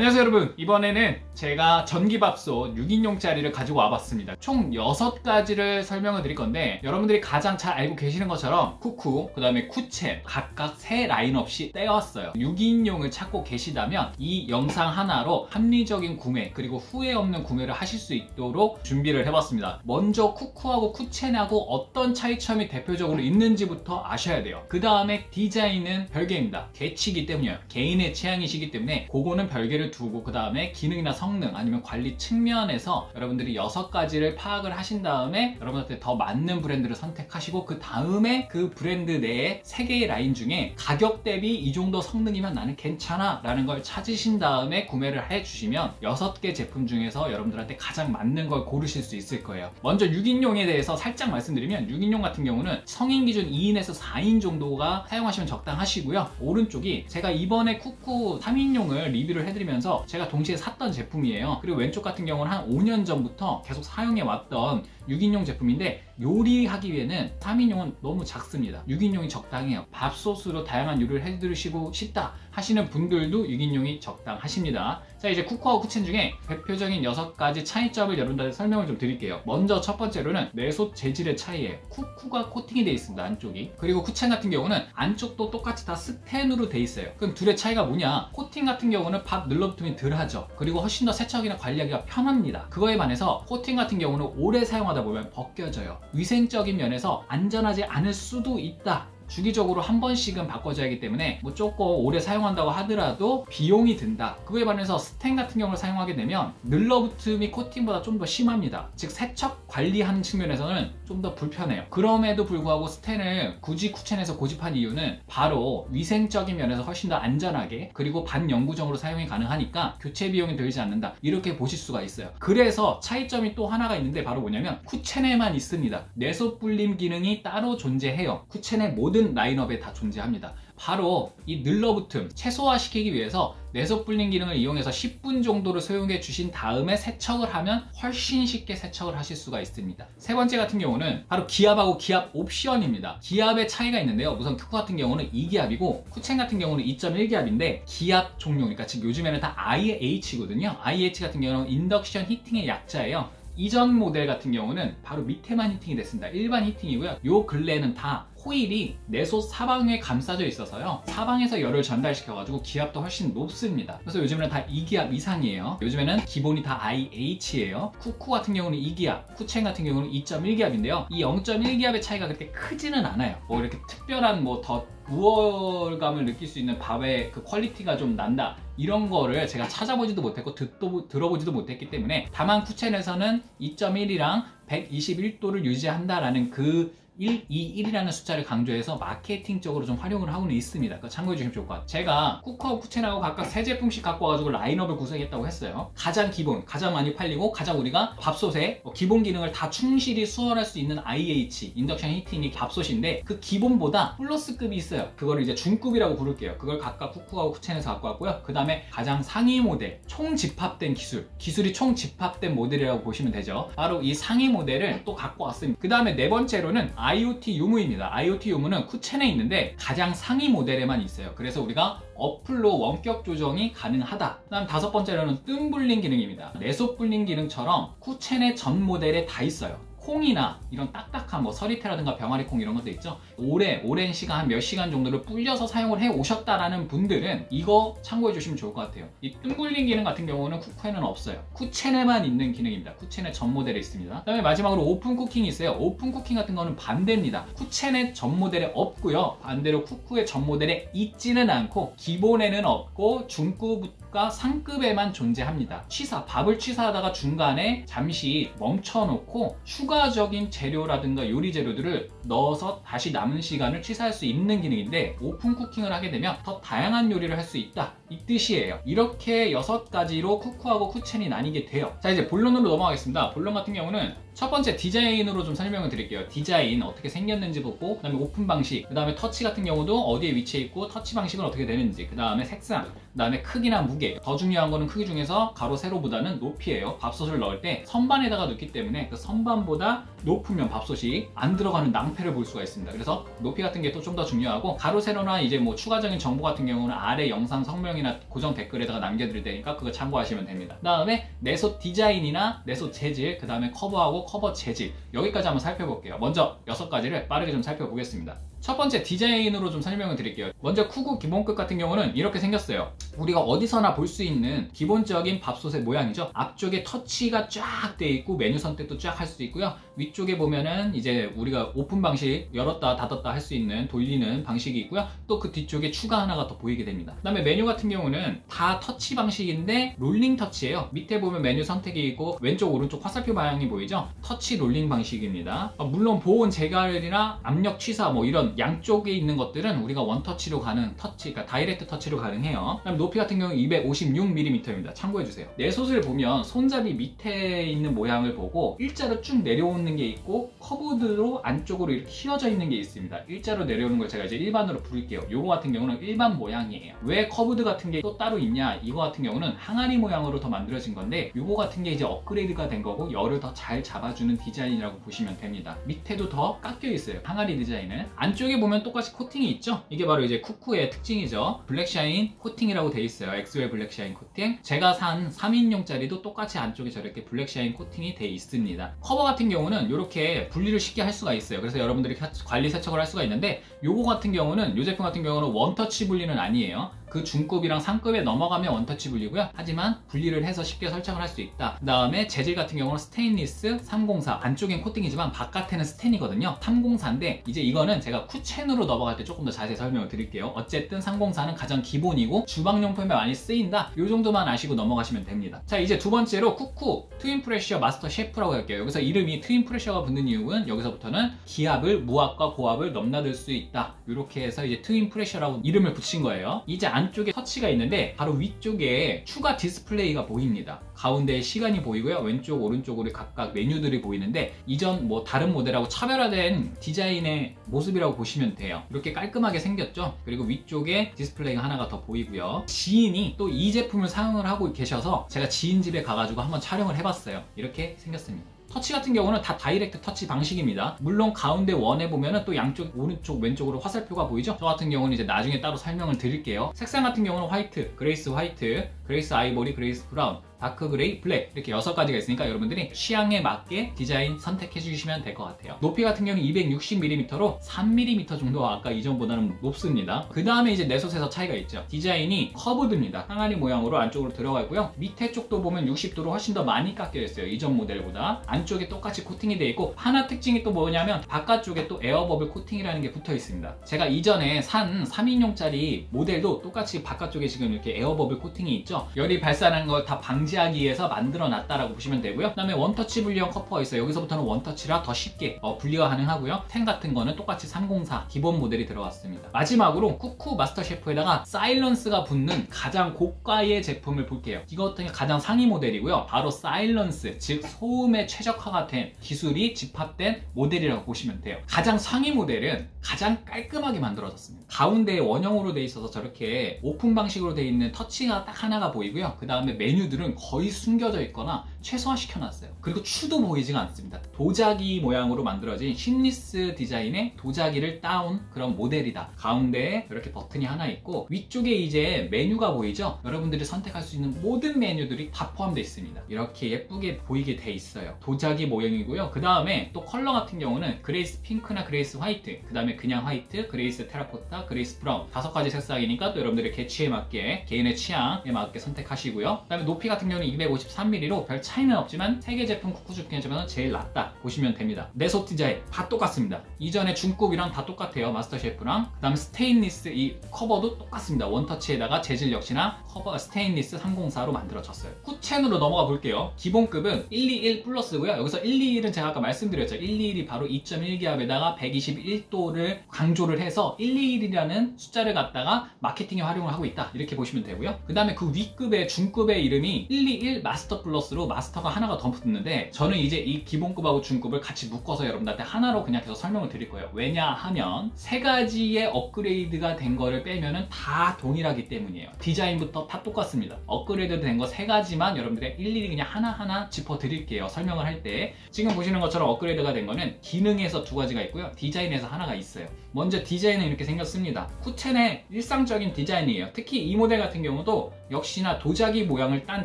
안녕하세요 여러분. 이번에는 제가 전기밥솥 6인용짜리를 가지고 와봤습니다. 총 6가지를 설명을 드릴 건데 여러분들이 가장 잘 알고 계시는 것처럼 쿠쿠 그 다음에 쿠첸 각각 세 라인업씩 떼왔어요. 6인용을 찾고 계시다면 이 영상 하나로 합리적인 구매 그리고 후회 없는 구매를 하실 수 있도록 준비를 해봤습니다. 먼저 쿠쿠하고 쿠첸하고 어떤 차이점이 대표적으로 있는지부터 아셔야 돼요. 그 다음에 디자인은 별개입니다. 개치기 때문이에요. 개인의 취향이시기 때문에 그거는 별개를 두고 그 다음에 기능이나 성능 아니면 관리 측면에서 여러분들이 여섯 가지를 파악을 하신 다음에 여러분한테 더 맞는 브랜드를 선택하시고 그 다음에 그 브랜드 내에 세 개의 라인 중에 가격 대비 이 정도 성능이면 나는 괜찮아 라는 걸 찾으신 다음에 구매를 해주시면 여섯 개 제품 중에서 여러분들한테 가장 맞는 걸 고르실 수 있을 거예요. 먼저 6인용에 대해서 살짝 말씀드리면 6인용 같은 경우는 성인 기준 2인에서 4인 정도가 사용하시면 적당하시고요. 오른쪽이 제가 이번에 쿠쿠 3인용을 리뷰를 해드리면 제가 동시에 샀던 제품이에요. 그리고 왼쪽 같은 경우는 한 5년 전부터 계속 사용해 왔던 6인용 제품인데 요리하기 위해는 3인용은 너무 작습니다. 6인용이 적당해요. 밥솥으로 다양한 요리를 해드시고 싶다 하시는 분들도 6인용이 적당하십니다. 자 이제 쿠쿠와 쿠첸 중에 대표적인 6가지 차이점을 여러분들한테 설명을 좀 드릴게요. 먼저 첫 번째로는 내솥 재질의 차이예요. 쿠쿠가 코팅이 되어 있습니다 안쪽이. 그리고 쿠첸 같은 경우는 안쪽도 똑같이 다 스텐으로 되어 있어요. 그럼 둘의 차이가 뭐냐? 코팅 같은 경우는 밥 눌러붙으면 덜하죠. 그리고 훨씬 더 세척이나 관리하기가 편합니다. 그거에 반해서 코팅 같은 경우는 오래 사용하다 보면 벗겨져요. 위생적인 면에서 안전하지 않을 수도 있다 주기적으로 한 번씩은 바꿔줘야 하기 때문에 뭐 조금 오래 사용한다고 하더라도 비용이 든다. 그거에 반해서 스텐 같은 경우를 사용하게 되면 늘러붙음이 코팅보다 좀 더 심합니다. 즉 세척 관리하는 측면에서는 좀 더 불편해요. 그럼에도 불구하고 스텐을 굳이 쿠첸에서 고집한 이유는 바로 위생적인 면에서 훨씬 더 안전하게 그리고 반영구적으로 사용이 가능하니까 교체 비용이 들지 않는다. 이렇게 보실 수가 있어요. 그래서 차이점이 또 하나가 있는데 바로 뭐냐면 쿠첸에만 있습니다. 내솥 불림 기능이 따로 존재해요. 쿠첸의 모든 모든 라인업에 다 존재합니다. 바로 이 늘러붙음 최소화시키기 위해서 내석 불린 기능을 이용해서 10분 정도를 사용해 주신 다음에 세척을 하면 훨씬 쉽게 세척을 하실 수가 있습니다. 세 번째 같은 경우는 바로 기압하고 기압 옵션입니다. 기압의 차이가 있는데요. 우선 큐쿠 같은 경우는 2기압이고 쿠첸 같은 경우는 2.1기압인데 기압 종류, 그러니까 지금 요즘에는 다 IH거든요. IH 같은 경우는 induction heating의 약자예요. 이전 모델 같은 경우는 바로 밑에만 heating이 됐습니다. 일반 heating이고요. 요 근래는 다 호일이 내솥 사방에 감싸져 있어서요. 사방에서 열을 전달시켜가지고 기압도 훨씬 높습니다. 그래서 요즘에는 다 2기압 이상이에요. 요즘에는 기본이 다 IH예요. 쿠쿠 같은 경우는 2기압 쿠첸 같은 경우는 2.1기압인데요. 이 0.1기압의 차이가 그렇게 크지는 않아요. 뭐 이렇게 특별한 뭐더 우월감을 느낄 수 있는 밥의 그 quality가 좀 난다. 이런 거를 제가 찾아보지도 못했고 듣도, 들어보지도 못했기 때문에 다만 쿠첸에서는 2.1이랑 121도를 유지한다라는 그 1, 2, 1이라는 숫자를 강조해서 마케팅적으로 좀 활용을 하고는 있습니다. 그러니까 참고해 주시면 좋을 것 같아요. 제가 쿠커하고 쿠첸하고 각각 세 제품씩 갖고 와가지고 라인업을 구성했다고 했어요. 가장 기본, 가장 많이 팔리고 가장 우리가 밥솥에 뭐 기본 기능을 다 충실히 수월할 수 있는 IH, 인덕션 히팅이 밥솥인데 그 기본보다 플러스급이 있어요. 그거를 이제 중급이라고 부를게요. 그걸 각각 쿠쿠하고 쿠첸에서 갖고 왔고요. 그 다음에 가장 상위 모델, 총 집합된 기술, 기술이 총 집합된 모델이라고 보시면 되죠. 바로 이 상위 모델을 또 갖고 왔습니다. 그 다음에 네 번째로는 IoT 유무입니다. IoT 유무는 쿠첸에 있는데 가장 상위 모델에만 있어요. 그래서 우리가 어플로 원격 조정이 가능하다. 그 다음 다섯 번째로는 뜸 불린 기능입니다. 내솥 불림 기능처럼 쿠첸의 전 모델에 다 있어요. 콩이나 이런 딱딱한 뭐 서리태라든가 병아리 콩 이런 것도 있죠. 오래 오랜 시간 한몇 시간 정도를 불려서 사용을 해 오셨다라는 분들은 이거 참고해 주시면 좋을 것 같아요. 이 뜬굴린 기능 같은 경우는 쿠쿠에는 없어요. 쿠첸에만 있는 기능입니다. 쿠첸의 전 모델에 있습니다. 그 다음에 마지막으로 오픈 쿠킹이 있어요. 오픈 쿠킹 같은 거는 반대입니다. 쿠첸의 전 모델에 없고요. 반대로 쿠쿠의 전 모델에 있지는 않고 기본에는 없고 중급 과 상급에만 존재합니다. 취사 밥을 취사하다가 중간에 잠시 멈춰놓고 추가 추가적인 재료라든가 요리 재료들을 넣어서 다시 남은 시간을 취사할 수 있는 기능인데 오픈 쿠킹을 하게 되면 더 다양한 요리를 할 수 있다. 이 뜻이에요. 이렇게 여섯 가지로 쿠쿠하고 쿠첸이 나뉘게 돼요. 자 이제 본론으로 넘어가겠습니다. 본론 같은 경우는 첫 번째 디자인으로 좀 설명을 드릴게요. 디자인 어떻게 생겼는지 보고 그 다음에 오픈 방식 그 다음에 터치 같은 경우도 어디에 위치해 있고 터치 방식은 어떻게 되는지 그 다음에 색상 그 다음에 크기나 무게. 더 중요한 거는 크기 중에서 가로 세로보다는 높이에요. 밥솥을 넣을 때 선반에다가 넣기 때문에 그 선반보다 높으면 밥솥이 안 들어가는 낭 패를 볼 수가 있습니다 그래서 높이 같은 게 또 좀 더 중요하고 가로 세로나 이제 뭐 추가적인 정보 같은 경우는 아래 영상 성명에 설명이나 고정 댓글에다가 남겨드릴 테니까 그거 참고하시면 됩니다. 그 다음에 내솥 디자인이나 내솥 재질, 그 다음에 커버하고 커버 재질 여기까지 한번 살펴볼게요. 먼저 여섯 가지를 빠르게 좀 살펴보겠습니다. 첫 번째 디자인으로 좀 설명을 드릴게요. 먼저 쿠쿠 기본급 같은 경우는 이렇게 생겼어요. 우리가 어디서나 볼 수 있는 기본적인 밥솥의 모양이죠. 앞쪽에 터치가 쫙 돼 있고 메뉴 선택도 쫙 할 수 있고요. 위쪽에 보면은 이제 우리가 오픈 방식 열었다 닫았다 할 수 있는 돌리는 방식이 있고요. 또 그 뒤쪽에 추가 하나가 더 보이게 됩니다. 그 다음에 메뉴 같은 경우는 다 터치 방식인데 롤링 터치예요. 밑에 보면 메뉴 선택이 있고 왼쪽 오른쪽 화살표 방향이 보이죠? 터치 롤링 방식입니다. 아, 물론 보온 재가열이나 압력 취사 뭐 이런 양쪽에 있는 것들은 우리가 원터치로 가는 터치, 그러니까 다이렉트 터치로 가능해요. 그다음 높이 같은 경우 256mm입니다. 참고해주세요. 내솥을 보면 손잡이 밑에 있는 모양을 보고 일자로 쭉 내려오는 게 있고 curved로 안쪽으로 이렇게 휘어져 있는 게 있습니다. 일자로 내려오는 걸 제가 이제 일반으로 부를게요. 요거 같은 경우는 일반 모양이에요. 왜 curved 같은 게 또 따로 있냐? 이거 같은 경우는 항아리 모양으로 더 만들어진 건데 요거 같은 게 이제 업그레이드가 된 거고 열을 더 잘 잡아주는 디자인이라고 보시면 됩니다. 밑에도 더 깎여 있어요. 항아리 디자인은 안쪽 에 보면 똑같이 코팅이 있죠. 이게 바로 이제 쿠쿠의 특징이죠. 블랙샤인 코팅이라고 돼 있어요. 엑스웰 블랙샤인 코팅. 제가 산 3인용짜리도 똑같이 안쪽에 저렇게 블랙샤인 코팅이 돼 있습니다. 커버 같은 경우는 이렇게 분리를 쉽게 할 수가 있어요. 그래서 여러분들이 관리 세척을 할 수가 있는데 요거 같은 경우는 이 제품 같은 경우는 원터치 분리는 아니에요. 그 중급이랑 상급에 넘어가면 원터치 분리고요. 하지만 분리를 해서 쉽게 세척을 할 수 있다. 그 다음에 재질 같은 경우는 스테인리스 304 안쪽엔 코팅이지만 바깥에는 스텐이거든요. 304인데 이제 이거는 제가 쿠첸으로 넘어갈 때 조금 더 자세히 설명을 드릴게요. 어쨌든 304는 가장 기본이고 주방용품에 많이 쓰인다. 이 정도만 아시고 넘어가시면 됩니다. 자 이제 두 번째로 쿠쿠 트윈 프레셔 마스터 셰프라고 할게요. 여기서 이름이 트윈 프레셔가 붙는 이유는 여기서부터는 기압을 무압과 고압을 넘나들 수 있다. 이렇게 해서 이제 트윈 프레셔라고 이름을 붙인 거예요. 이제 앞 쪽에 터치가 있는데 바로 위쪽에 추가 디스플레이가 보입니다. 가운데에 시간이 보이고요. 왼쪽 오른쪽으로 각각 메뉴들이 보이는데 이전 뭐 다른 모델하고 차별화된 디자인의 모습이라고 보시면 돼요. 이렇게 깔끔하게 생겼죠. 그리고 위쪽에 디스플레이가 하나가 더 보이고요. 지인이 또 이 제품을 사용을 하고 계셔서 제가 지인 집에 가가지고 한번 촬영을 해봤어요. 이렇게 생겼습니다. 터치 같은 경우는 다 다이렉트 터치 방식입니다. 물론 가운데 원에 보면은 또 양쪽 오른쪽 왼쪽으로 화살표가 보이죠? 저 같은 경우는 이제 나중에 따로 설명을 드릴게요. 색상 같은 경우는 화이트, 그레이스 화이트, 그레이스 아이보리, 그레이스 브라운, 다크 그레이, 블랙 이렇게 여섯 가지가 있으니까 여러분들이 취향에 맞게 디자인 선택해 주시면 될 것 같아요. 높이 같은 경우는 260mm로 3mm 정도 아까 이전보다는 높습니다. 그 다음에 이제 내솥에서 차이가 있죠. 디자인이 curved입니다. 항아리 모양으로 안쪽으로 들어가 있고요. 밑에 쪽도 보면 60도로 훨씬 더 많이 깎여 있어요. 이전 모델보다. 안쪽에 똑같이 코팅이 되어 있고 하나 특징이 또 뭐냐면 바깥쪽에 또 air bubble 코팅이라는 게 붙어 있습니다. 제가 이전에 산 3인용짜리 모델도 똑같이 바깥쪽에 지금 이렇게 air bubble 코팅이 있죠. 열이 발산하는 걸 다 방지 하기 위해서 만들어 놨다라고 보시면 되고요. 그 다음에 원터치 분리형 커버가 있어요. 여기서부터는 원터치라 더 쉽게 어, 분리가 가능하고요. 탱 같은 거는 똑같이 304 기본 모델이 들어갔습니다. 마지막으로 쿠쿠 마스터 셰프에다가 사일런스가 붙는 가장 고가의 제품을 볼게요. 이거 같은 게 가장 상위 모델이고요. 바로 사일런스, 즉 소음에 최적화가 된 기술이 집합된 모델이라고 보시면 돼요. 가장 상위 모델은 가장 깔끔하게 만들어졌습니다. 가운데에 원형으로 돼 있어서 저렇게 오픈 방식으로 돼 있는 터치가 딱 하나가 보이고요. 그 다음에 메뉴들은 거의 숨겨져 있거나 최소화시켜놨어요. 그리고 추도 보이지가 않습니다. 도자기 모양으로 만들어진 seamless 디자인의 도자기를 따온 그런 모델이다. 가운데에 이렇게 버튼이 하나 있고 위쪽에 이제 메뉴가 보이죠? 여러분들이 선택할 수 있는 모든 메뉴들이 다 포함되어 있습니다. 이렇게 예쁘게 보이게 돼 있어요. 도자기 모양이고요. 그 다음에 또 컬러 같은 경우는 그레이스 핑크나 그레이스 화이트, 그 다음에 그냥 화이트, 그레이스 테라코타, 그레이스 브라운 다섯 가지 색상이니까 또 여러분들의 개취에 맞게 개인의 취향에 맞게 선택하시고요. 그 다음에 높이 같은 경우는 253mm로 별 차이는 없지만 세 개 제품 쿠쿠 중에서는 제일 낫다 보시면 됩니다. 내솥 디자인 다 똑같습니다. 이전에 중급이랑 다 똑같아요. master chef랑 그 다음에 스테인리스 이 커버도 똑같습니다. 원터치에다가 재질 역시나 커버 스테인리스 304로 만들어졌어요. 쿠첸으로 넘어가 볼게요. 기본급은 121 플러스고요. 여기서 121은 제가 아까 말씀드렸죠. 121이 바로 2.1기압에다가 121도를 강조를 해서 121이라는 숫자를 갖다가 마케팅에 활용을 하고 있다. 이렇게 보시면 되고요. 그 다음에 그 윗급의 중급의 이름이 121 마스터 플러스로 마스터가 하나가 더 붙는데 저는 이제 이 기본급하고 중급을 같이 묶어서 여러분들한테 하나로 그냥 계속 설명을 드릴 거예요. 왜냐하면 세 가지의 업그레이드가 된 거를 빼면은 다 동일하기 때문이에요. 디자인부터 다 똑같습니다. 업그레이드 된 거 세 가지만 여러분들의 일일이 그냥 하나하나 짚어 드릴게요. 설명을 할 때. 지금 보시는 것처럼 업그레이드가 된 거는 기능에서 두 가지가 있고요. 디자인에서 하나가 있어요. 있어 요. 먼저 디자인은 이렇게 생겼습니다. 쿠첸의 일상적인 디자인이에요. 특히 이 모델 같은 경우도 역시나 도자기 모양을 딴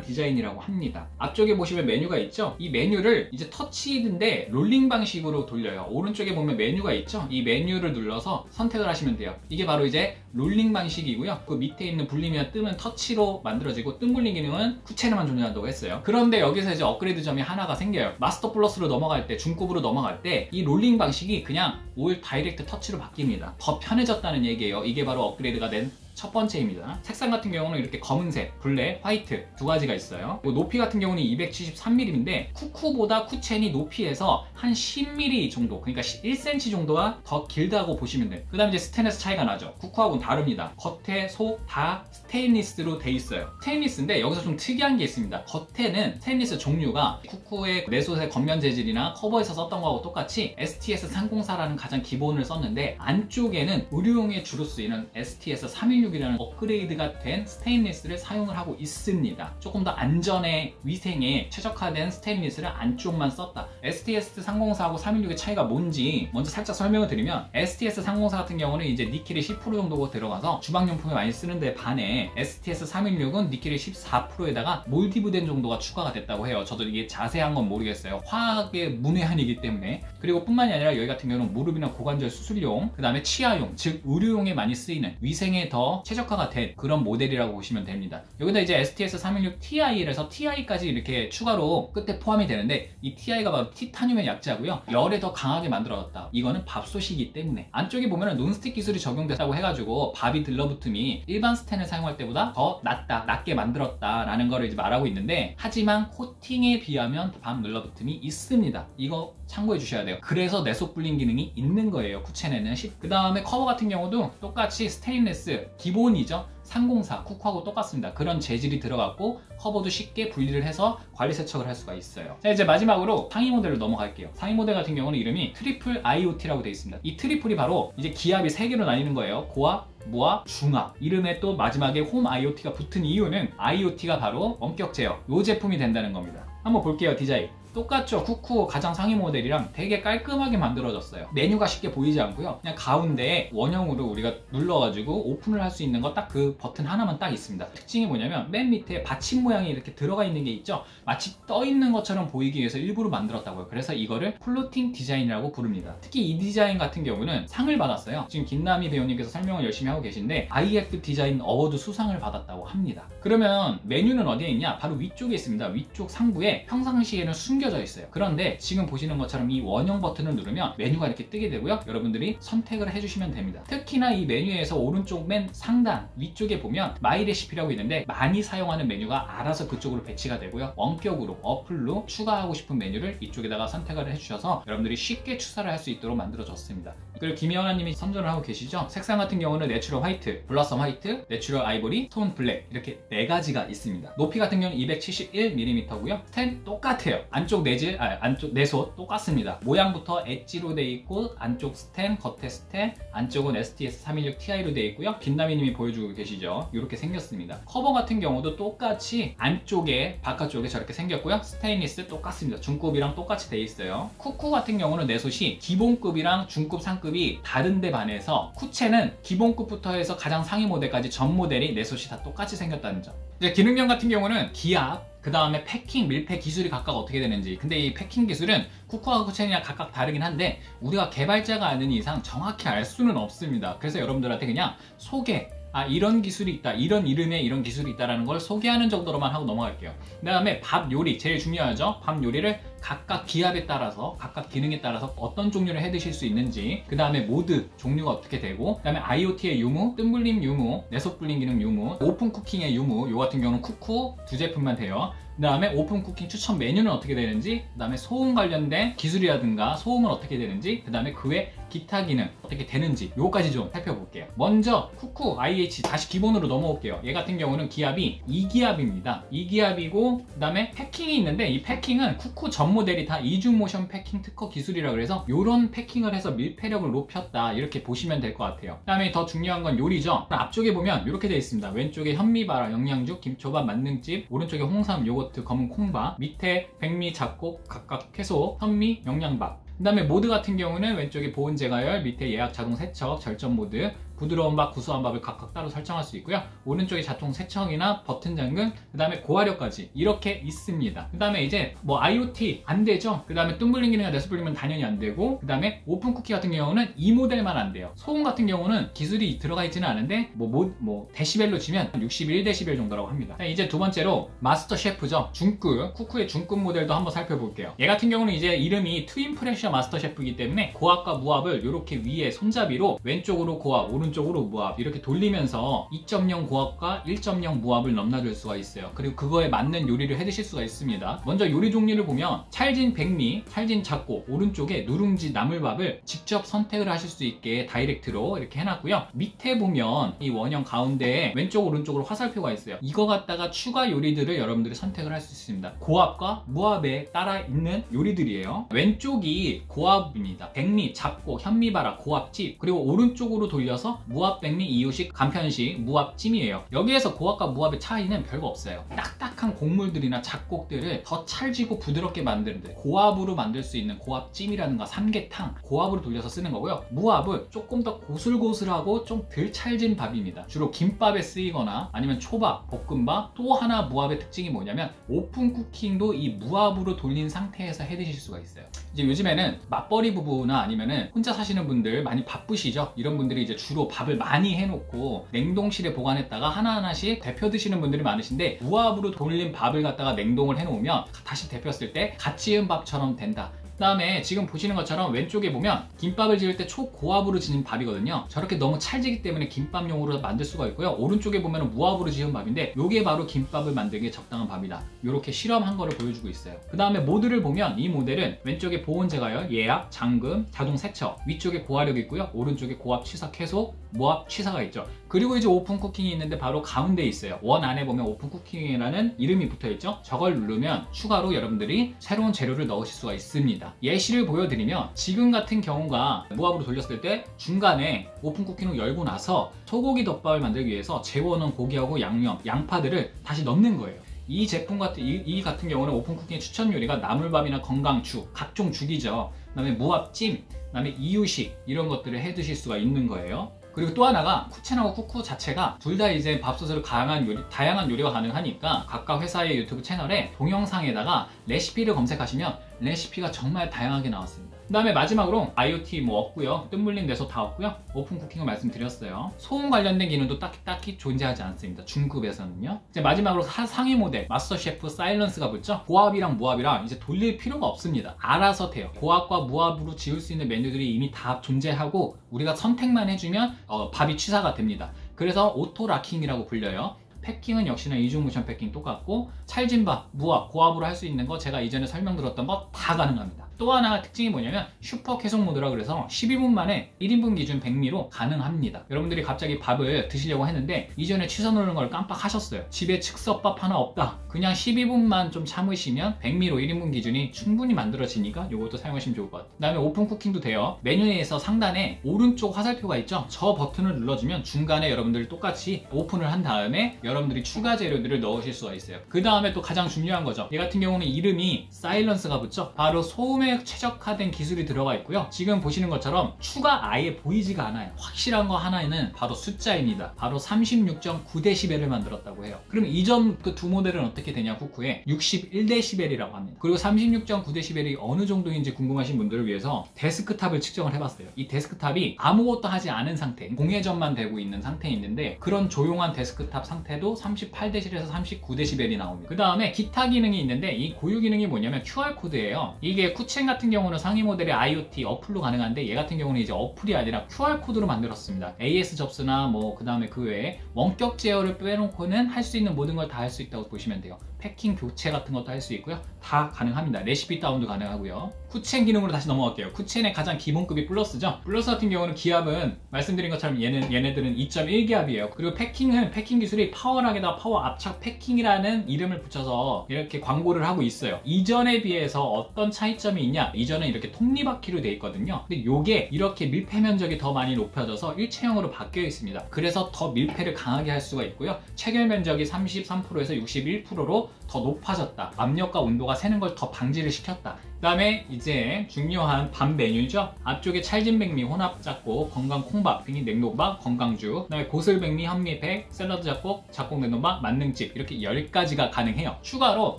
디자인이라고 합니다. 앞쪽에 보시면 메뉴가 있죠? 이 메뉴를 이제 터치인데 롤링 방식으로 돌려요. 오른쪽에 보면 메뉴가 있죠? 이 메뉴를 눌러서 선택을 하시면 돼요. 이게 바로 이제 롤링 방식이고요. 그 밑에 있는 불림 뜸은 터치로 만들어지고 뜸불림 기능은 쿠첸에만 존재한다고 했어요. 그런데 여기서 이제 업그레이드 점이 하나가 생겨요. 마스터 플러스로 넘어갈 때, 중급으로 넘어갈 때 이 롤링 방식이 그냥 all direct touch로 바 뀝니다. 더 편해졌다는 얘기예요. 이게 바로 업그레이드가 된 첫 번째입니다. 색상 같은 경우는 이렇게 검은색, 블랙, 화이트 두 가지가 있어요. 높이 같은 경우는 273mm인데 쿠쿠보다 쿠첸이 높이에서 한 10mm 정도, 그러니까 1cm 정도가 더 길다고 보시면 돼요. 그 다음에 이제 스테인리스 차이가 나죠. 쿠쿠하고는 다릅니다. 겉에, 속 다 스테인리스로 돼 있어요. 스테인리스인데 여기서 좀 특이한 게 있습니다. 겉에는 스테인리스 종류가 쿠쿠의 내솥의 겉면 재질이나 커버에서 썼던 거하고 똑같이 STS304라는 가장 기본을 썼는데 안쪽에는 의료용에 주로 쓰이는 STS316 16이라는 업그레이드가 된 스테인리스를 사용을 하고 있습니다. 조금 더 안전에 위생에 최적화된 스테인리스를 안쪽만 썼다. STS304하고 316의 차이가 뭔지 먼저 살짝 설명을 드리면 STS304 같은 경우는 이제 니켈이 10% 정도 들어가서 주방용품에 많이 쓰는데 반해 STS316은 니켈이 14%에다가 몰디브된 정도가 추가가 됐다고 해요. 저도 이게 자세한 건 모르겠어요. 화학의 문외한이기 때문에 그리고 뿐만이 아니라 여기 같은 경우는 무릎이나 고관절 수술용 그 다음에 치아용 즉 의료용에 많이 쓰이는 위생에 더 최적화가 된 그런 모델이라고 보시면 됩니다. 여기다 이제 STS316 Ti에서 Ti까지 이렇게 추가로 끝에 포함이 되는데 이 Ti가 바로 티타늄의 약자고요. 열에 더 강하게 만들어졌다. 이거는 밥솥이기 때문에 안쪽에 보면은 논스틱 기술이 적용됐다고 해가지고 밥이 들러붙음이 일반 스텐을 사용할 때보다 더 낮다, 낮게 만들었다라는 거를 이제 말하고 있는데 하지만 코팅에 비하면 밥 눌러붙음이 있습니다. 이거 참고해 주셔야 돼요. 그래서 내솥 불림 기능이 있는 거예요. 쿠첸에는. 그 다음에 커버 같은 경우도 똑같이 스테인레스 기본이죠. 304 쿠쿠하고 똑같습니다. 그런 재질이 들어갔고 커버도 쉽게 분리를 해서 관리 세척을 할 수가 있어요. 자 이제 마지막으로 상위 모델로 넘어갈게요. 상위 모델 같은 경우는 이름이 트리플 IoT라고 되어 있습니다. 이 트리플이 바로 이제 기압이 3개로 나뉘는 거예요. 고압, 무압, 중압. 이름에 또 마지막에 home IoT가 붙은 이유는 IoT가 바로 원격 제어 이 제품이 된다는 겁니다. 한번 볼게요 디자인. 똑같죠. 쿠쿠 가장 상위 모델이랑 되게 깔끔하게 만들어졌어요. 메뉴가 쉽게 보이지 않고요. 그냥 가운데에 원형으로 우리가 눌러가지고 오픈을 할 수 있는 거 딱 그 버튼 하나만 딱 있습니다. 특징이 뭐냐면 맨 밑에 받침 모양이 이렇게 들어가 있는 게 있죠? 마치 떠 있는 것처럼 보이기 위해서 일부러 만들었다고요. 그래서 이거를 floating design이라고 부릅니다. 특히 이 디자인 같은 경우는 상을 받았어요. 지금 김남희 배우님께서 설명을 열심히 하고 계신데 iF Design Award 수상을 받았다고 합니다. 그러면 메뉴는 어디에 있냐? 바로 위쪽에 있습니다. 위쪽 상부에 평상시에는 숨겨 숨겨져 있어요. 그런데 지금 보시는 것처럼 이 원형 버튼을 누르면 메뉴가 이렇게 뜨게 되고요. 여러분들이 선택을 해주시면 됩니다. 특히나 이 메뉴에서 오른쪽 맨 상단 위쪽에 보면 my recipe라고 있는데 많이 사용하는 메뉴가 알아서 그쪽으로 배치가 되고요. 원격으로 어플로 추가하고 싶은 메뉴를 이쪽에다가 선택을 해주셔서 여러분들이 쉽게 취사를 할 수 있도록 만들어졌습니다. 그리고 김혜원아님이 선전을 하고 계시죠? 색상 같은 경우는 natural white, blossom white, natural ivory, tone black 이렇게 네 가지가 있습니다. 높이 같은 경우는 271mm고요. 스텐 똑같아요. 안쪽 안쪽 내질, 아, 안쪽 내솥 똑같습니다. 모양부터 엣지로 되어 있고 안쪽 스텐, 겉에 스텐, 안쪽은 STS316 Ti로 되어 있고요. 빛나미님이 보여주고 계시죠? 이렇게 생겼습니다. 커버 같은 경우도 똑같이 안쪽에 바깥쪽에 저렇게 생겼고요. 스테인리스 똑같습니다. 중급이랑 똑같이 되어 있어요. 쿠쿠 같은 경우는 내솥이 기본급이랑 중급, 상급이 다른데 반해서 쿠첸은 기본급부터 해서 가장 상위 모델까지 전 모델이 내솥이 다 똑같이 생겼다는 점. 이제 기능형 같은 경우는 기압, 그 다음에 패킹, 밀폐 기술이 각각 어떻게 되는지. 근데 이 패킹 기술은 쿠쿠와 쿠첸이랑 각각 다르긴 한데 우리가 개발자가 아는 이상 정확히 알 수는 없습니다. 그래서 여러분들한테 그냥 소개 아 이런 기술이 있다 이런 이름에 이런 기술이 있다라는 걸 소개하는 정도로만 하고 넘어갈게요. 그 다음에 밥 요리 제일 중요하죠? 밥 요리를 각각 기압에 따라서 각각 기능에 따라서 어떤 종류를 해 드실 수 있는지 그 다음에 모드 종류가 어떻게 되고 그 다음에 IoT의 유무, 뜸불림 유무, 내솥 불림 기능 유무, open cooking의 유무 요 같은 경우는 쿠쿠 두 제품만 돼요. 그 다음에 open cooking 추천 메뉴는 어떻게 되는지 그 다음에 소음 관련된 기술이라든가 소음은 어떻게 되는지 그 다음에 그 외 기타 기능 어떻게 되는지 요까지 좀 살펴볼게요. 먼저 쿠쿠 IH 다시 기본으로 넘어올게요. 얘 같은 경우는 기압이 2기압입니다. 2기압이고 그 다음에 패킹이 있는데 이 패킹은 쿠쿠 전 모델이 다 이중 모션 패킹 특허 기술이라 그래서 이런 패킹을 해서 밀폐력을 높였다. 이렇게 보시면 될 것 같아요. 그 다음에 더 중요한 건 요리죠. 앞쪽에 보면 이렇게 되어 있습니다. 왼쪽에 현미발아 영양죽 김초밥 만능찜 오른쪽에 홍삼 요거트 검은 콩밥 밑에 백미 잡곡 각각 채소 현미 영양밥. 그 다음에 모드 같은 경우는 왼쪽에 보온 재가열, 밑에 예약 자동 세척, 절전 모드, 부드러운 밥, 구수한 밥을 각각 따로 설정할 수 있고요. 오른쪽에 자동 세척이나 버튼 잠금, 그 다음에 고화력까지 이렇게 있습니다. 그 다음에 이제 뭐 IoT 안 되죠. 그 다음에 뜸물림 기능이나 뜸물림은 당연히 안 되고, 그 다음에 open cooking 같은 경우는 이 모델만 안 돼요. 소음 같은 경우는 기술이 들어가 있지는 않은데 뭐, 뭐, 뭐 데시벨로 치면 61데시벨 정도라고 합니다. 이제 두 번째로 마스터 셰프죠. 중급, 쿠쿠의 중급 모델도 한번 살펴볼게요. 얘 같은 경우는 이제 이름이 트윈 프레셔 마스터 셰프이기 때문에 고압과 무압을 이렇게 위에 손잡이로 왼쪽으로 고압, 오른 오른쪽으로 무압 이렇게 돌리면서 2.0 고압과 1.0 무압을 넘나들 수가 있어요. 그리고 그거에 맞는 요리를 해 드실 수가 있습니다. 먼저 요리 종류를 보면 찰진 백미, 찰진 잡곡, 오른쪽에 누룽지 나물밥을 직접 선택을 하실 수 있게 다이렉트로 이렇게 해놨고요. 밑에 보면 이 원형 가운데에 왼쪽 오른쪽으로 화살표가 있어요. 이거 갖다가 추가 요리들을 여러분들이 선택을 할 수 있습니다. 고압과 무압에 따라 있는 요리들이에요. 왼쪽이 고압입니다. 백미, 잡곡, 현미발아, 고압찜 그리고 오른쪽으로 돌려서 무압 백미 이유식 간편식 무압 찜이에요. 여기에서 고압과 무압의 차이는 별거 없어요. 딱딱한 곡물들이나 잡곡들을 더 찰지고 부드럽게 만드는 데 고압으로 만들 수 있는 고압 찜이라든가 삼계탕 고압으로 돌려서 쓰는 거고요. 무압은 조금 더 고슬고슬하고 좀 덜 찰진 밥입니다. 주로 김밥에 쓰이거나 아니면 초밥, 볶음밥 또 하나 무압의 특징이 뭐냐면 open cooking도 이 무압으로 돌린 상태에서 해 드실 수가 있어요. 이제 요즘에는 맞벌이 부부나 아니면은 혼자 사시는 분들 많이 바쁘시죠? 이런 분들이 이제 주로 밥을 많이 해놓고 냉동실에 보관했다가 하나하나씩 데펴 드시는 분들이 많으신데 무압으로 돌린 밥을 갖다가 냉동을 해놓으면 다시 데폈을 때 갓 지은 밥처럼 된다. 그 다음에 지금 보시는 것처럼 왼쪽에 보면 김밥을 지을 때 초고압으로 지은 밥이거든요. 저렇게 너무 찰지기 때문에 김밥용으로 만들 수가 있고요. 오른쪽에 보면 무압으로 지은 밥인데 이게 바로 김밥을 만들기에 적당한 밥이다. 이렇게 실험한 거를 보여주고 있어요. 그 다음에 모드를 보면 이 모델은 왼쪽에 보온 재가열, 예약, 잠금, 자동 세척 위쪽에 고화력 있고요. 오른쪽에 고압 취사 해소, 무압 취사가 있죠 그리고 이제 open cooking이 있는데 바로 가운데 있어요 원 안에 보면 open cooking이라는 이름이 붙어 있죠 저걸 누르면 추가로 여러분들이 새로운 재료를 넣으실 수가 있습니다. 예시를 보여드리면 지금 같은 경우가 무압으로 돌렸을 때 중간에 open cooking을 열고 나서 소고기 덮밥을 만들기 위해서 재워놓은 고기하고 양념, 양파들을 다시 넣는 거예요. 이 제품 같은 이, 이 같은 경우는 open cooking의 추천 요리가 나물밥이나 건강죽, 각종 죽이죠. 그다음에 무압찜, 그다음에 이유식 이런 것들을 해 드실 수가 있는 거예요. 그리고 또 하나가 쿠첸하고 쿠쿠 자체가 둘 다 이제 밥솥으로 다양한 요리, 다양한 요리가 가능하니까 각각 회사의 유튜브 채널에 동영상에다가 레시피를 검색하시면 레시피가 정말 다양하게 나왔습니다. 그 다음에 마지막으로 IoT 뭐 없고요. 뜸물림 내소 다 없고요. open cooking을 말씀드렸어요. 소음 관련된 기능도 딱히 딱히 존재하지 않습니다. 중급에서는요. 이제 마지막으로 상위 모델 마스터 셰프 사일런스가 붙죠. 고압이랑 무압이랑 이제 돌릴 필요가 없습니다. 알아서 돼요. 고압과 무압으로 지을 수 있는 메뉴들이 이미 다 존재하고 우리가 선택만 해주면 어, 밥이 취사가 됩니다. 그래서 auto locking이라고 불려요. 패킹은 역시나 이중 모션 패킹 똑같고 찰진밥, 무압, 고압으로 할 수 있는 거 제가 이전에 설명드렸던 거 다 가능합니다. 또 하나 특징이 뭐냐면 슈퍼 쾌속 모드라 그래서 12분 만에 1인분 기준 백미로 가능합니다. 여러분들이 갑자기 밥을 드시려고 했는데 이전에 취소 누르는 걸 깜빡하셨어요. 집에 즉석밥 하나 없다. 그냥 12분만 좀 참으시면 백미로 1인분 기준이 충분히 만들어지니까 이것도 사용하시면 좋을 것 같아요. 그 다음에 open cooking도 돼요. 메뉴에서 상단에 오른쪽 화살표가 있죠? 저 버튼을 눌러주면 중간에 여러분들이 똑같이 오픈을 한 다음에 여러분들이 추가 재료들을 넣으실 수가 있어요. 그 다음에 또 가장 중요한 거죠. 얘 같은 경우는 이름이 사일런스가 붙죠? 바로 소음의 처음에 최적화된 기술이 들어가 있고요. 지금 보시는 것처럼 추가 아예 보이지가 않아요. 확실한 거 하나에는 바로 숫자입니다. 바로 36.9dB를 만들었다고 해요. 그럼 이전 그 두 모델은 어떻게 되냐 쿠쿠에 61dB이라고 합니다. 그리고 36.9dB이 어느 정도인지 궁금하신 분들을 위해서 데스크탑을 측정을 해봤어요. 이 데스크탑이 아무것도 하지 않은 상태, 공회전만 되고 있는 상태에 있는데 그런 조용한 데스크탑 상태도 38dB에서 39dB이 나옵니다. 그 다음에 기타 기능이 있는데 이 고유 기능이 뭐냐면 QR코드예요. 이게 쿠치 쿠첸 같은 경우는 상위 모델의 IoT 어플로 가능한데 얘 같은 경우는 이제 어플이 아니라 QR코드로 만들었습니다. AS 접수나 뭐 그 다음에 그 외에 원격 제어를 빼놓고는 할 수 있는 모든 걸 다 할 수 있다고 보시면 돼요. 패킹 교체 같은 것도 할 수 있고요. 다 가능합니다. 레시피 다운도 가능하고요. 쿠첸 기능으로 다시 넘어갈게요. 쿠첸의 가장 기본급이 플러스죠. 플러스 같은 경우는 기압은 말씀드린 것처럼 얘는, 얘네들은 2.1기압이에요. 그리고 패킹은 패킹 기술이 파워락에다 파워 압착 패킹이라는 이름을 붙여서 이렇게 광고를 하고 있어요. 이전에 비해서 어떤 차이점이 있냐? 이전은 이렇게 톱니바퀴로 되어 있거든요. 근데 이게 이렇게 밀폐 면적이 더 많이 높여져서 일체형으로 바뀌어 있습니다. 그래서 더 밀폐를 강하게 할 수가 있고요. 체결 면적이 33%에서 61%로 더 높아졌다. 압력과 온도가 새는 걸 더 방지를 시켰다. 그다음에 이제 중요한 밥 메뉴죠. 앞쪽에 찰진 백미 혼합 잡곡, 건강 콩밥, 빙이 냉동밥, 건강주, 그다음에 고슬 백미 현미백, 샐러드 잡곡, 잡곡 냉동밥, 만능집 이렇게 10가지가 가능해요. 추가로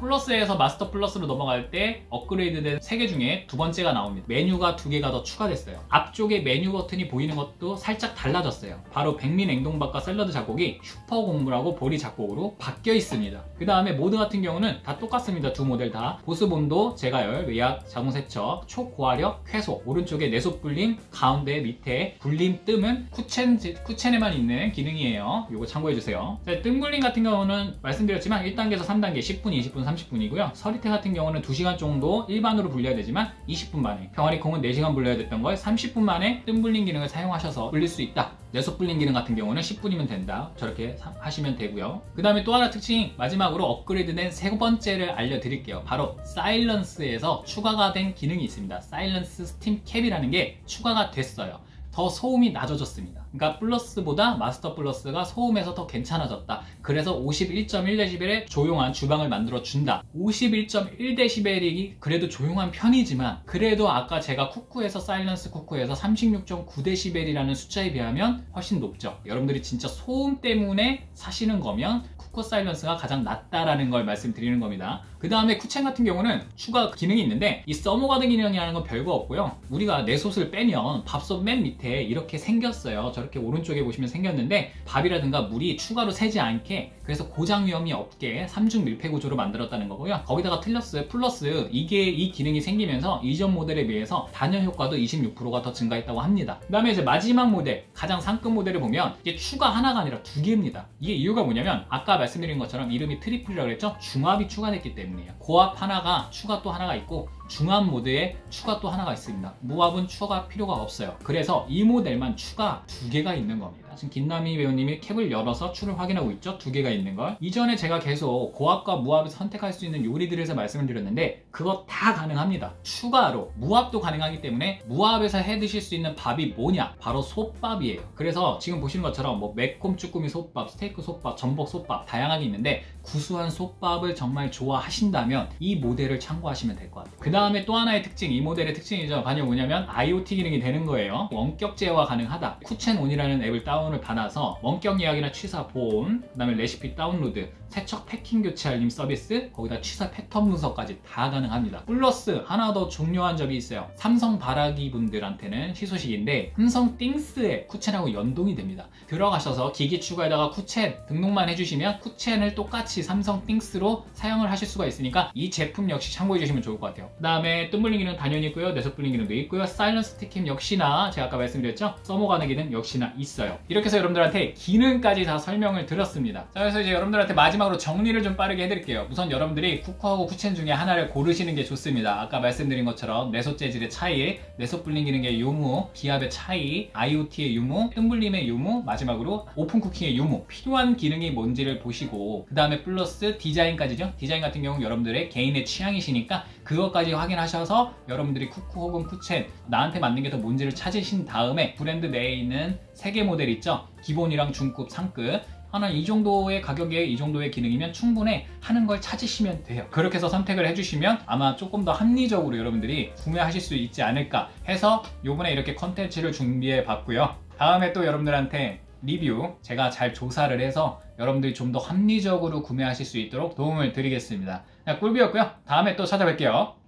플러스에서 마스터 플러스로 넘어갈 때 업그레이드된 3개 중에 두 번째가 나옵니다. 메뉴가 두 개가 더 추가됐어요. 앞쪽에 메뉴 버튼이 보이는 것도 살짝 달라졌어요. 바로 백미 냉동밥과 샐러드 잡곡이 슈퍼 곡물하고 보리 잡곡으로 바뀌어 있습니다. 그 다음에 모드 같은 경우는 다 똑같습니다. 두 모델 다. 보스본도 제가 열, 외약, 자동세척, 초고화력, 쾌소 오른쪽에 내솥 불림, 가운데 밑에 불림 뜸은 쿠첸, 쿠첸에만 있는 기능이에요. 이거 참고해주세요. 뜸 불림 같은 경우는 말씀드렸지만 1단계에서 3단계 10분, 20분, 30분이고요. 서리태 같은 경우는 2시간 정도 일반으로 불려야 되지만 20분 만에 병아리 콩은 4시간 불려야 됐던 걸 30분 만에 뜸 불림 기능을 사용하셔서 불릴 수 있다. 내솥 불림 기능 같은 경우는 10분이면 된다. 저렇게 하시면 되고요. 그 다음에 또 하나 특징 마지막으로 업그레이드된 세 번째를 알려드릴게요. 바로 silence에서 추가가 된 기능이 있습니다. silence steam cap이라는 게 추가가 됐어요. 더 소음이 낮아졌습니다. 그러니까 플러스보다 마스터 플러스가 소음에서 더 괜찮아졌다. 그래서 51.1dB의 조용한 주방을 만들어 준다. 51.1dB이 그래도 조용한 편이지만 그래도 아까 제가 쿠쿠에서 silence 쿠쿠에서 36.9dB이라는 숫자에 비하면 훨씬 높죠. 여러분들이 진짜 소음 때문에 사시는 거면 쿠쿠 silence가 가장 낫다라는 걸 말씀드리는 겁니다. 그 다음에 쿠첸 같은 경우는 추가 기능이 있는데 이 thermo guard 기능이라는 건 별거 없고요. 우리가 내솥을 빼면 밥솥 맨 밑에 이렇게 생겼어요. 저렇게 오른쪽에 보시면 생겼는데 밥이라든가 물이 추가로 새지 않게 그래서 고장 위험이 없게 3중 밀폐 구조로 만들었다는 거고요. 거기다가 틀렸어요. 플러스 이게 이 기능이 생기면서 이전 모델에 비해서 단열 효과도 26%가 더 증가했다고 합니다. 그 다음에 이제 마지막 모델, 가장 상급 모델을 보면 이게 추가 하나가 아니라 두 개입니다. 이게 이유가 뭐냐면 아까 말씀드린 것처럼 이름이 triple이라고 그랬죠? 중압이 추가됐기 때문 이에요. 고압 하나가 추가 또 하나가 있고 중압 모드에 추가 또 하나가 있습니다. 무압은 추가 필요가 없어요. 그래서 이 모델만 추가 두 개가 있는 겁니다. 지금 김남희 배우님이 캡을 열어서 추를 확인하고 있죠. 두 개가 있는 걸. 이전에 제가 계속 고압과 무압을 선택할 수 있는 요리들에서 말씀을 드렸는데 그거 다 가능합니다. 추가로 무압도 가능하기 때문에 무압에서 해 드실 수 있는 밥이 뭐냐? 바로 솥밥이에요. 그래서 지금 보시는 것처럼 뭐 매콤 쭈꾸미 솥밥, 스테이크 솥밥, 전복 솥밥 다양하게 있는데 구수한 솥밥을 정말 좋아하신다면 이 모델을 참고하시면 될 것 같아요. 그 다음에 또 하나의 특징, 이 모델의 특징이죠. 바로 뭐냐면 IoT 기능이 되는 거예요. 원격 제어가 가능하다. 쿠첸온이라는 앱을 다운을 받아서 원격 예약이나 취사 보온, 그 다음에 레시피 다운로드, 세척 패킹 교체 알림 서비스, 거기다 취사 패턴 분석까지 다 가능합니다. 플러스 하나 더 중요한 점이 있어요. 삼성 바라기 분들한테는 희소식인데 삼성 Things에 쿠첸하고 연동이 됩니다. 들어가셔서 기기 추가에다가 쿠첸 등록만 해주시면 쿠첸을 똑같이 삼성 Things로 사용을 하실 수가 있으니까 이 제품 역시 참고해 주시면 좋을 것 같아요. 그 다음에 뜸불림 기능 당연히 있고요. 내솥 불림 기능도 있고요. silence steam cap 역시나 제가 아까 말씀드렸죠? 써먹가는 기능 역시나 있어요. 이렇게 해서 여러분들한테 기능까지 다 설명을 드렸습니다. 자, 그래서 이제 여러분들한테 마지막으로 정리를 좀 빠르게 해드릴게요. 우선 여러분들이 쿠쿠하고 쿠첸 중에 하나를 고르시는 게 좋습니다. 아까 말씀드린 것처럼 내솥 재질의 차이, 내솥 불림 기능의 유무, 기압의 차이, IoT의 유무, 뜸불림의 유무, 마지막으로 open cooking의 유무 필요한 기능이 뭔지를 보시고 그 다음에 플러스 디자인까지죠. 디자인 같은 경우 여러분들의 개인의 취향이시니까 그것 까지 확인하셔서 여러분들이 쿠쿠 혹은 쿠첸 나한테 맞는 게 더 뭔지를 찾으신 다음에 브랜드 내에 있는 3개 모델 있죠. 기본이랑 중급, 상급 하나 이 정도의 가격에 이 정도의 기능이면 충분해 하는 걸 찾으시면 돼요. 그렇게 해서 선택을 해주시면 아마 조금 더 합리적으로 여러분들이 구매하실 수 있지 않을까 해서 요번에 이렇게 컨텐츠를 준비해 봤고요. 다음에 또 여러분들한테 리뷰 제가 잘 조사를 해서 여러분들이 좀 더 합리적으로 구매하실 수 있도록 도움을 드리겠습니다. 꿀비였고요. 다음에 또 찾아뵐게요.